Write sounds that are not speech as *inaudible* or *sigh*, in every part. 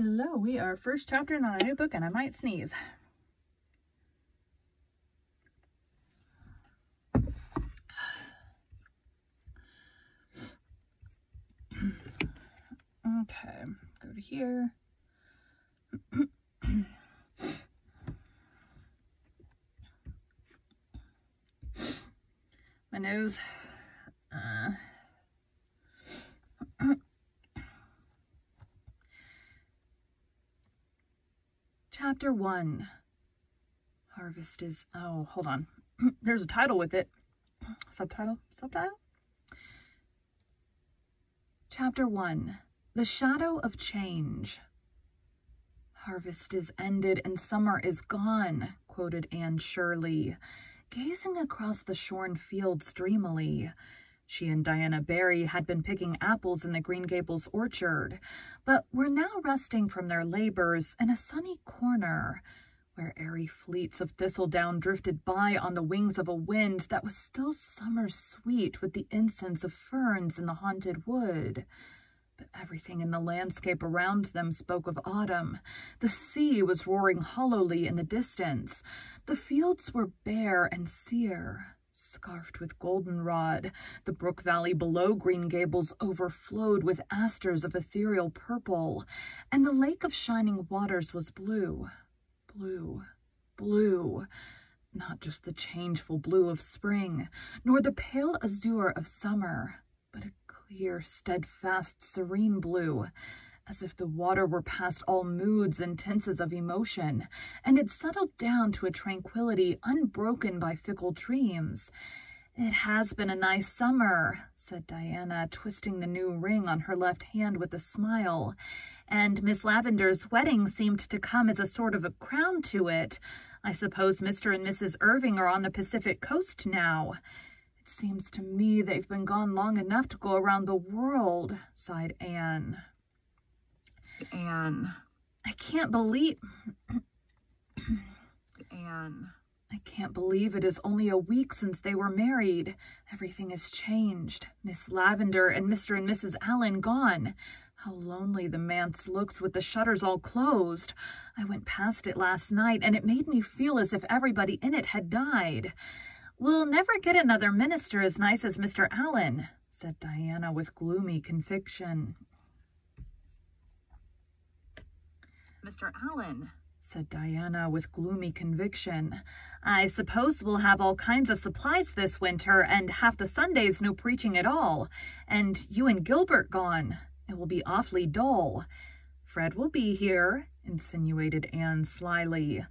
Hello, we are first chapter in on a new book and I might sneeze. Okay, go to here. My nose. Uh, Chapter 1 Harvest is. Oh, hold on. *clears throat* There's a title with it. *clears throat* Subtitle? Subtitle? Chapter 1 The Shadow of Change. Harvest is ended and summer is gone, quoted Anne Shirley, gazing across the shorn fields dreamily. She and Diana Barry had been picking apples in the Green Gables orchard, but were now resting from their labors in a sunny corner where airy fleets of thistledown drifted by on the wings of a wind that was still summer sweet with the incense of ferns in the haunted wood. But everything in the landscape around them spoke of autumn. The sea was roaring hollowly in the distance. The fields were bare and sere scarfed with goldenrod. The brook valley below Green Gables overflowed with asters of ethereal purple, and the lake of shining waters was blue, blue, blue. Not just the changeful blue of spring, nor the pale azure of summer, but a clear, steadfast, serene blue, as if the water were past all moods and tenses of emotion, and had settled down to a tranquility unbroken by fickle dreams. It has been a nice summer, said Diana, twisting the new ring on her left hand with a smile, and Miss Lavendar's wedding seemed to come as a sort of a crown to it. I suppose Mr. and Mrs. Irving are on the Pacific coast now. It seems to me they've been gone long enough to go around the world, sighed Anne. Anne. I can't believe... Anne. I can't believe it is only a week since they were married. Everything has changed. Miss Lavendar and Mr. and Mrs. Allan gone. How lonely the manse looks with the shutters all closed. I went past it last night, and it made me feel as if everybody in it had died. We'll never get another minister as nice as Mr. Allan, said Diana with gloomy conviction. Mr. Allan, said Diana with gloomy conviction. I suppose we'll have all kinds of supplies this winter, and half the Sundays no preaching at all. And you and Gilbert gone. It will be awfully dull. Fred will be here, insinuated Anne slyly.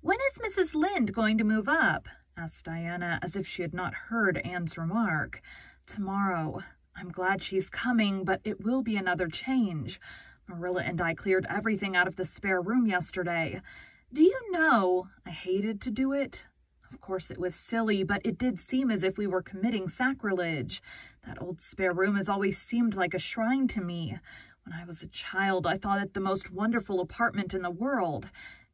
When is Mrs. Lynde going to move up? asked Diana, as if she had not heard Anne's remark. Tomorrow. I'm glad she's coming, but it will be another change. Marilla and I cleared everything out of the spare room yesterday. Do you know, I hated to do it. Of course, it was silly, but it did seem as if we were committing sacrilege. That old spare room has always seemed like a shrine to me. When I was a child, I thought it the most wonderful apartment in the world.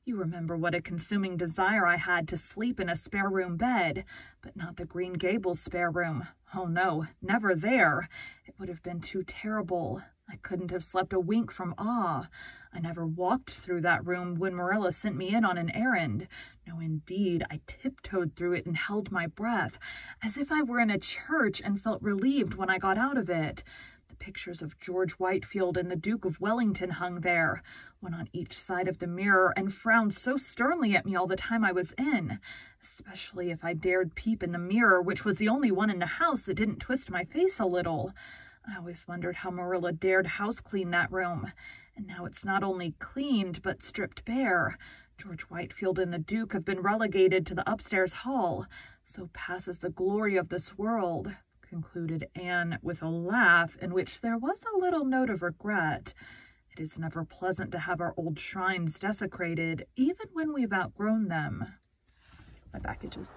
You remember what a consuming desire I had to sleep in a spare room bed, but not the Green Gables spare room. Oh no, never there. It would have been too terrible. I couldn't have slept a wink from awe. I never walked through that room when Marilla sent me in on an errand. No, indeed, I tiptoed through it and held my breath, as if I were in a church and felt relieved when I got out of it. The pictures of George Whitefield and the Duke of Wellington hung there, one on each side of the mirror, and frowned so sternly at me all the time I was in, especially if I dared peep in the mirror, which was the only one in the house that didn't twist my face a little. I always wondered how Marilla dared house clean that room. And now it's not only cleaned, but stripped bare. George Whitefield and the Duke have been relegated to the upstairs hall. So passes the glory of this world, concluded Anne with a laugh in which there was a little note of regret. It is never pleasant to have our old shrines desecrated, even when we've outgrown them. My back itches.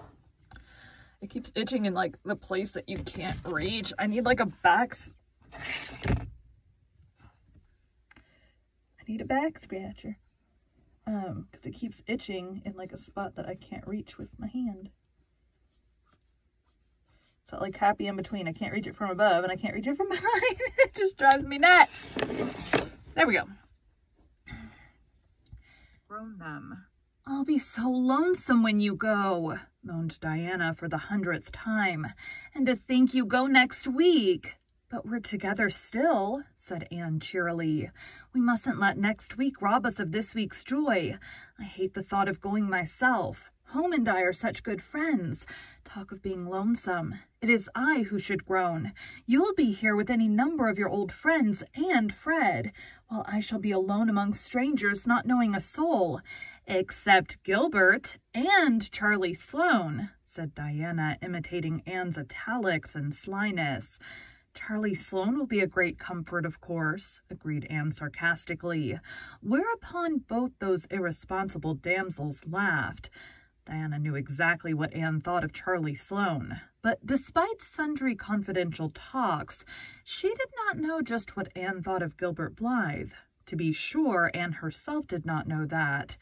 It keeps itching in like the place that you can't reach. I need like a back I need a back scratcher. Um, because it keeps itching in like a spot that I can't reach with my hand. It's not like happy in between. I can't reach it from above and I can't reach it from *laughs* behind. it just drives me nuts. There we go. grown them. I'll be so lonesome when you go, moaned Diana for the hundredth time. And to think you go next week. But we're together still, said Anne cheerily. We mustn't let next week rob us of this week's joy. I hate the thought of going myself. Home and I are such good friends. Talk of being lonesome. It is I who should groan. You'll be here with any number of your old friends and Fred, while I shall be alone among strangers, not knowing a soul. Except Gilbert and Charlie Sloane, said Diana, imitating Anne's italics and slyness. Charlie Sloane will be a great comfort, of course, agreed Anne sarcastically, whereupon both those irresponsible damsels laughed. Diana knew exactly what Anne thought of Charlie Sloane, but despite sundry confidential talks, she did not know just what Anne thought of Gilbert Blythe. To be sure, Anne herself did not know that.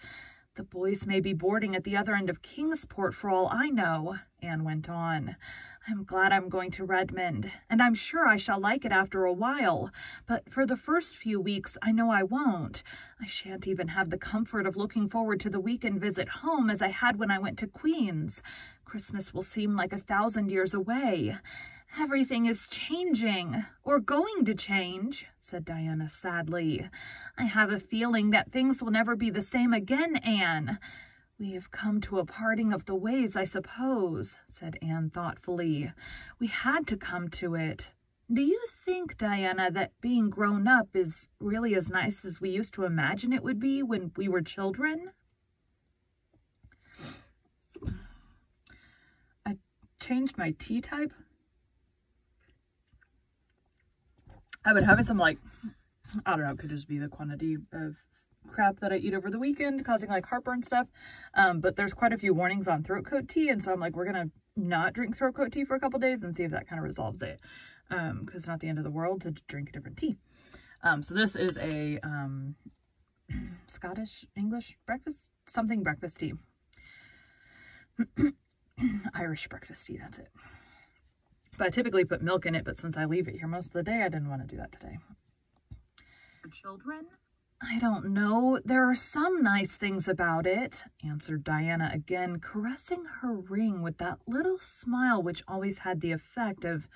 The boys may be boarding at the other end of Kingsport for all I know, Anne went on. I'm glad I'm going to Redmond, and I'm sure I shall like it after a while, but for the first few weeks I know I won't. I shan't even have the comfort of looking forward to the weekend visit home as I had when I went to Queen's. Christmas will seem like a thousand years away. Everything is changing, or going to change, said Diana sadly. I have a feeling that things will never be the same again, Anne. We have come to a parting of the ways, I suppose, said Anne thoughtfully. We had to come to it. Do you think, Diana, that being grown up is really as nice as we used to imagine it would be when we were children? I changed my tea type. I've been having some like, I don't know, it could just be the quantity of crap that I eat over the weekend causing like heartburn stuff. Um, but there's quite a few warnings on throat coat tea. And so I'm like, we're going to not drink throat coat tea for a couple days and see if that kind of resolves it. Um, cause it's not the end of the world to drink a different tea. Um, so this is a, um, *clears throat* Scottish English breakfast, something breakfast tea. *clears throat* Irish breakfast tea, that's it. But I typically put milk in it, but since I leave it here most of the day, I didn't want to do that today. For children? I don't know. There are some nice things about it, answered Diana again, caressing her ring with that little smile which always had the effect of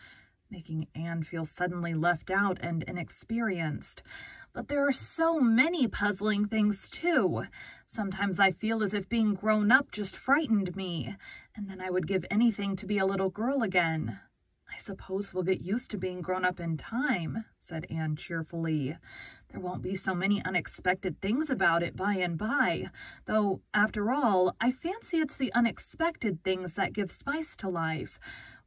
making Anne feel suddenly left out and inexperienced. But there are so many puzzling things, too. Sometimes I feel as if being grown up just frightened me, and then I would give anything to be a little girl again. I suppose we'll get used to being grown up in time, said Anne cheerfully. There won't be so many unexpected things about it by and by, though, after all, I fancy it's the unexpected things that give spice to life.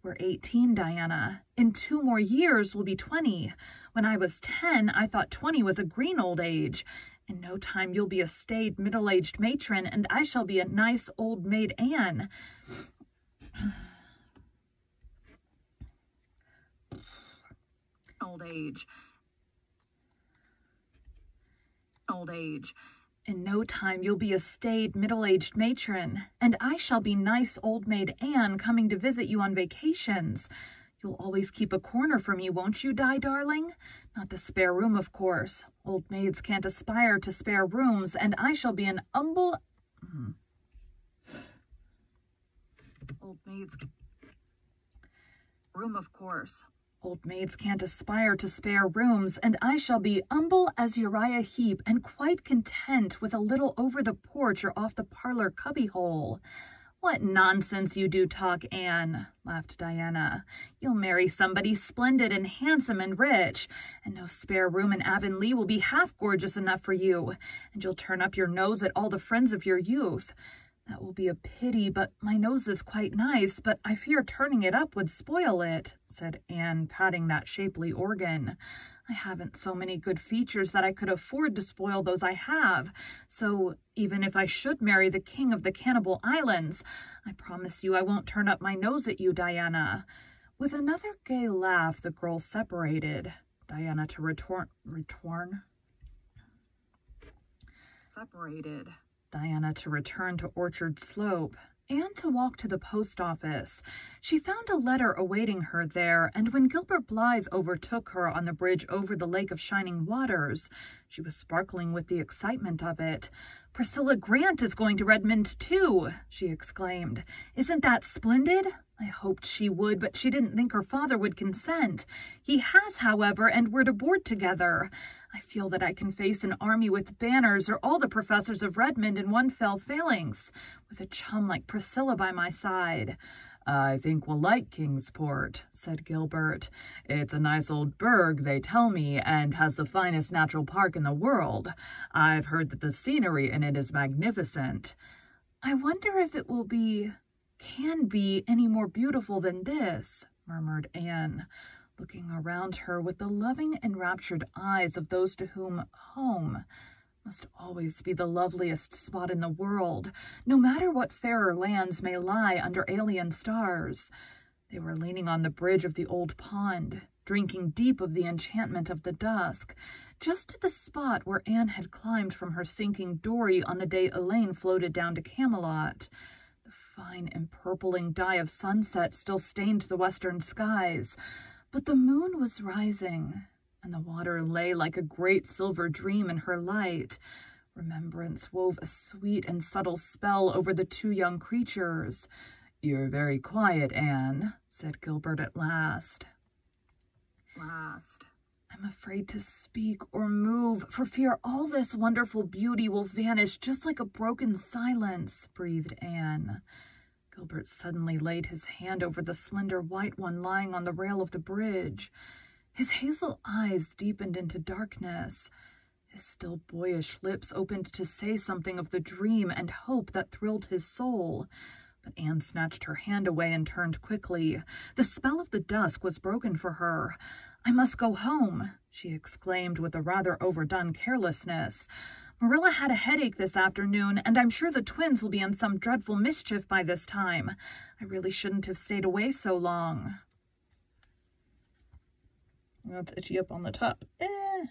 We're 18, Diana. In two more years, we'll be 20. When I was 10, I thought 20 was a green old age. In no time, you'll be a staid, middle aged matron, and I shall be a nice old maid Anne. Old age. Old age. In no time you'll be a staid, middle-aged matron, and I shall be nice old maid Anne coming to visit you on vacations. You'll always keep a corner for me, won't you, Di, darling? Not the spare room, of course. Old maids can't aspire to spare rooms, and I shall be an humble... Hmm. Old maids. Room, of course. Old maids can't aspire to spare rooms, and I shall be humble as Uriah Heep and quite content with a little over the porch or off the parlor cubbyhole. What nonsense you do talk, Anne, laughed Diana. You'll marry somebody splendid and handsome and rich, and no spare room in Avonlea will be half gorgeous enough for you, and you'll turn up your nose at all the friends of your youth. That will be a pity, but my nose is quite nice, but I fear turning it up would spoil it, said Anne, patting that shapely organ. I haven't so many good features that I could afford to spoil those I have, so even if I should marry the king of the Cannibal Islands, I promise you I won't turn up my nose at you, Diana. With another gay laugh, the girls separated. Diana to return, return? Separated. Diana to return to Orchard Slope, and to walk to the post office. She found a letter awaiting her there, and when Gilbert Blythe overtook her on the bridge over the Lake of Shining Waters, she was sparkling with the excitement of it. Priscilla Grant is going to Redmond, too, she exclaimed. Isn't that splendid? I hoped she would, but she didn't think her father would consent. He has, however, and we're to board together. I feel that I can face an army with banners or all the professors of Redmond in one fell phalanx, with a chum like Priscilla by my side. I think we'll like Kingsport, said Gilbert. It's a nice old burg, they tell me, and has the finest natural park in the world. I've heard that the scenery in it is magnificent. I wonder if it will be, can be, any more beautiful than this, murmured Anne looking around her with the loving, enraptured eyes of those to whom home must always be the loveliest spot in the world, no matter what fairer lands may lie under alien stars. They were leaning on the bridge of the old pond, drinking deep of the enchantment of the dusk, just to the spot where Anne had climbed from her sinking dory on the day Elaine floated down to Camelot. The fine empurpling dye of sunset still stained the western skies, but the moon was rising, and the water lay like a great silver dream in her light. Remembrance wove a sweet and subtle spell over the two young creatures. You're very quiet, Anne, said Gilbert at last. Last. I'm afraid to speak or move, for fear all this wonderful beauty will vanish just like a broken silence, breathed Anne. Gilbert suddenly laid his hand over the slender white one lying on the rail of the bridge. His hazel eyes deepened into darkness. His still boyish lips opened to say something of the dream and hope that thrilled his soul. But Anne snatched her hand away and turned quickly. The spell of the dusk was broken for her. I must go home, she exclaimed with a rather overdone carelessness. Marilla had a headache this afternoon, and I'm sure the twins will be in some dreadful mischief by this time. I really shouldn't have stayed away so long. That's itchy up on the top. Eh.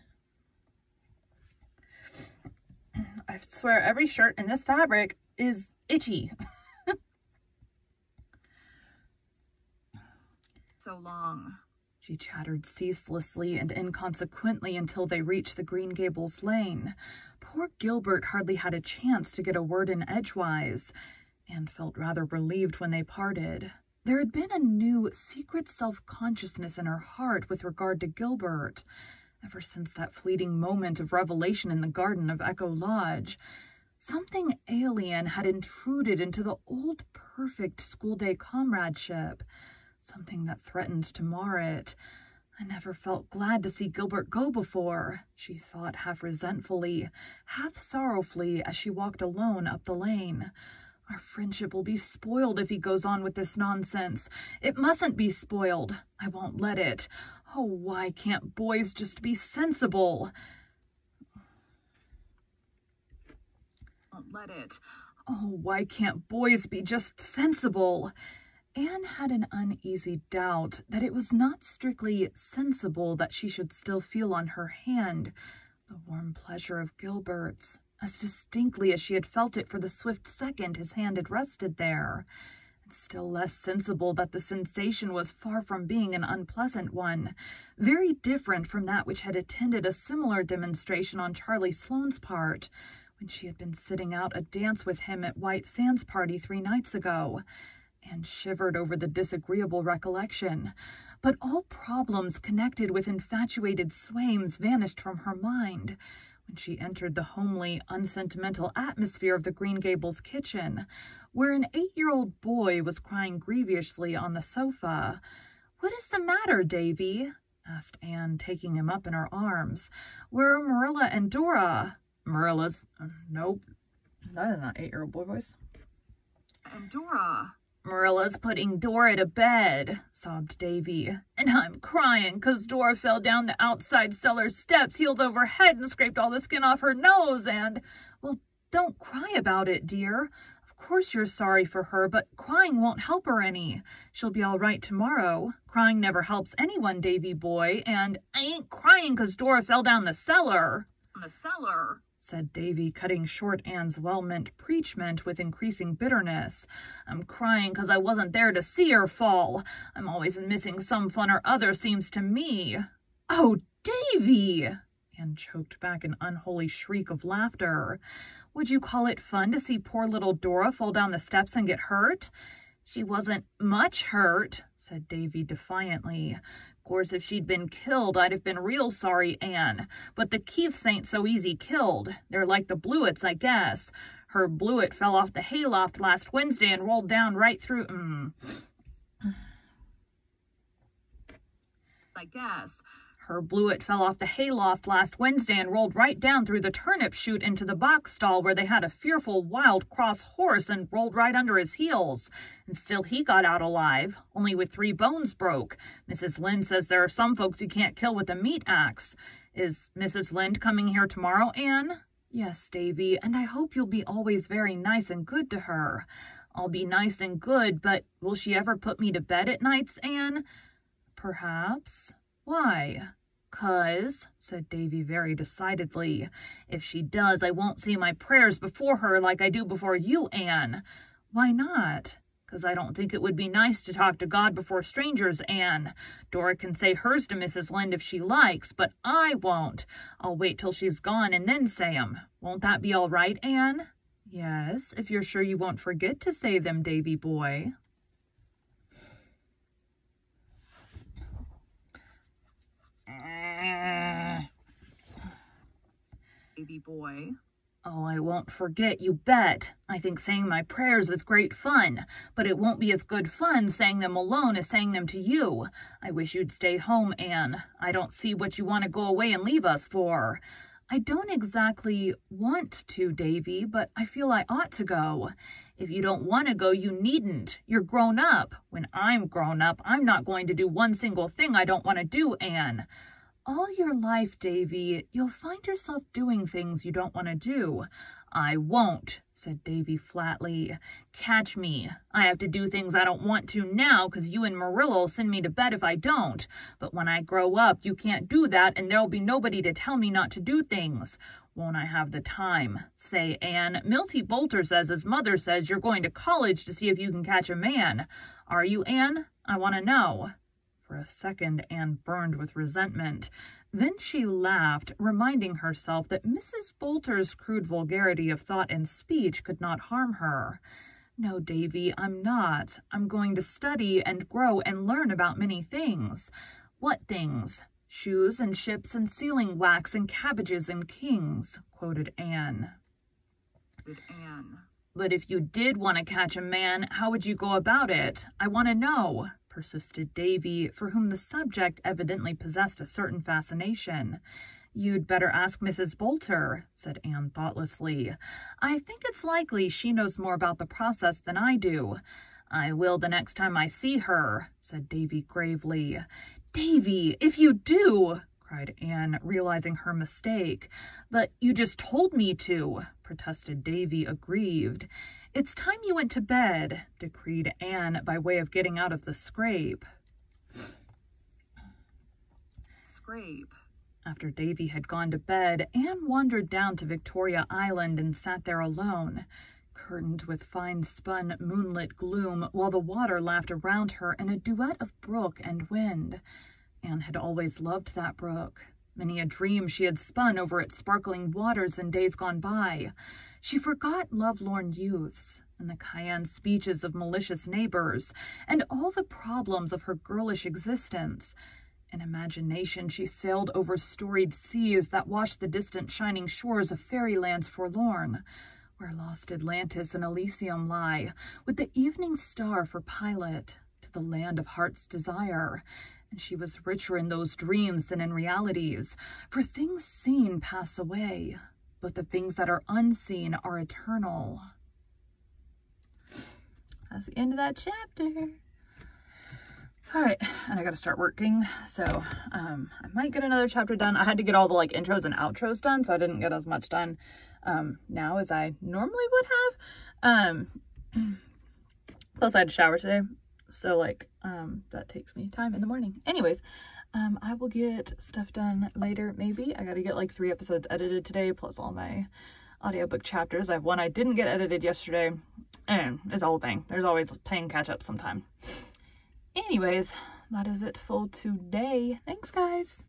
I swear every shirt in this fabric is itchy. *laughs* so long. She chattered ceaselessly and inconsequently until they reached the Green Gables lane. Poor Gilbert hardly had a chance to get a word in edgewise, and felt rather relieved when they parted. There had been a new secret self-consciousness in her heart with regard to Gilbert, ever since that fleeting moment of revelation in the garden of Echo Lodge. Something alien had intruded into the old perfect school-day comradeship something that threatened to mar it. I never felt glad to see Gilbert go before, she thought half resentfully, half sorrowfully as she walked alone up the lane. Our friendship will be spoiled if he goes on with this nonsense. It mustn't be spoiled. I won't let it. Oh, why can't boys just be sensible? Won't let it. Oh, why can't boys be just sensible? Anne had an uneasy doubt that it was not strictly sensible that she should still feel on her hand the warm pleasure of Gilbert's, as distinctly as she had felt it for the swift second his hand had rested there, and still less sensible that the sensation was far from being an unpleasant one, very different from that which had attended a similar demonstration on Charlie Sloane's part, when she had been sitting out a dance with him at White Sands party three nights ago and shivered over the disagreeable recollection. But all problems connected with infatuated swains vanished from her mind when she entered the homely, unsentimental atmosphere of the Green Gables kitchen, where an eight-year-old boy was crying grievously on the sofa. What is the matter, Davy? asked Anne, taking him up in her arms. Where are Marilla and Dora? Marilla's... Uh, nope. That is not eight-year-old boy voice. And Dora. Marilla's putting Dora to bed, sobbed Davy. And I'm crying 'cause Dora fell down the outside cellar steps heels over head and scraped all the skin off her nose and... Well, don't cry about it, dear. Of course you're sorry for her, but crying won't help her any. She'll be all right tomorrow. Crying never helps anyone, Davy boy, and I ain't crying 'cause Dora fell down the cellar. The cellar said Davy, cutting short Anne's well-meant preachment with increasing bitterness. I'm crying 'cause I wasn't there to see her fall. I'm always missing some fun or other, seems to me. Oh, Davy! Anne choked back an unholy shriek of laughter. Would you call it fun to see poor little Dora fall down the steps and get hurt? She wasn't much hurt, said Davy defiantly. Course, if she'd been killed, I'd have been real sorry, Anne. But the Keiths ain't so easy killed. They're like the Blewetts, I guess. Herb Blewett fell off the hayloft last Wednesday and rolled down right through... Mm. *sighs* I guess. Herb Blewett fell off the hayloft last Wednesday and rolled right down through the turnip chute into the box stall where they had a fearful wild cross horse and rolled right under his heels. And still he got out alive, only with three bones broke. Mrs. Lynde says there are some folks you can't kill with a meat axe. Is Mrs. Lynde coming here tomorrow, Anne? Yes, Davy, and I hope you'll be always very nice and good to her. I'll be nice and good, but will she ever put me to bed at nights, Anne? Perhaps. Why? Cause, said Davy very decidedly, if she does, I won't say my prayers before her like I do before you, Anne. Why not? Cause I don't think it would be nice to talk to God before strangers, Anne. Dora can say hers to Mrs. Lynde if she likes, but I won't. I'll wait till she's gone and then say 'em. Won't that be all right, Anne? Yes, if you're sure you won't forget to say them, Davy boy. Baby boy. Oh, I won't forget, you bet. I think saying my prayers is great fun, but it won't be as good fun saying them alone as saying them to you. I wish you'd stay home, Anne. I don't see what you want to go away and leave us for. I don't exactly want to, Davy, but I feel I ought to go. If you don't want to go, you needn't. You're grown up. When I'm grown up, I'm not going to do one single thing I don't want to do, Anne. All your life, Davy, you'll find yourself doing things you don't want to do. I won't, said Davy flatly. Catch me. I have to do things I don't want to now because you and Marilla'll send me to bed if I don't. But when I grow up, you can't do that and there'll be nobody to tell me not to do things. Won't I have the time? Say, Anne, Milty Boulter says his mother says you're going to college to see if you can catch a man. Are you, Anne? I want to know. For a second, Anne burned with resentment. Then she laughed, reminding herself that Mrs. Boulter's crude vulgarity of thought and speech could not harm her. No, Davy, I'm not. I'm going to study and grow and learn about many things. What things? Shoes and ships and sealing wax and cabbages and kings, quoted Anne. Good Anne. But if you did want to catch a man, how would you go about it? I want to know persisted Davy, for whom the subject evidently possessed a certain fascination. You'd better ask Mrs. Boulter, said Anne thoughtlessly. I think it's likely she knows more about the process than I do. I will the next time I see her, said Davy gravely. Davy, if you do, cried Anne, realizing her mistake. But you just told me to, protested Davy, aggrieved. It's time you went to bed, decreed Anne by way of getting out of the scrape. Scrape. After Davy had gone to bed, Anne wandered down to Victoria Island and sat there alone, curtained with fine spun moonlit gloom, while the water laughed around her in a duet of brook and wind. Anne had always loved that brook. Many a dream she had spun over its sparkling waters in days gone by. She forgot lovelorn youths and the cayenne speeches of malicious neighbors and all the problems of her girlish existence. In imagination, she sailed over storied seas that washed the distant shining shores of fairylands forlorn, where lost Atlantis and Elysium lie, with the evening star for pilot, to the land of heart's desire. And she was richer in those dreams than in realities, for things seen pass away, but the things that are unseen are eternal. That's the end of that chapter. All right, and I got to start working, so um, I might get another chapter done. I had to get all the like intros and outros done, so I didn't get as much done um, now as I normally would have. Um, *clears throat* plus, I had to shower today, so like um, that takes me time in the morning. Anyways, Um, I will get stuff done later, maybe. I gotta get like three episodes edited today, plus all my audiobook chapters. I have one I didn't get edited yesterday, and it's a whole thing. There's always playing catch up sometime. Anyways, that is it for today. Thanks, guys.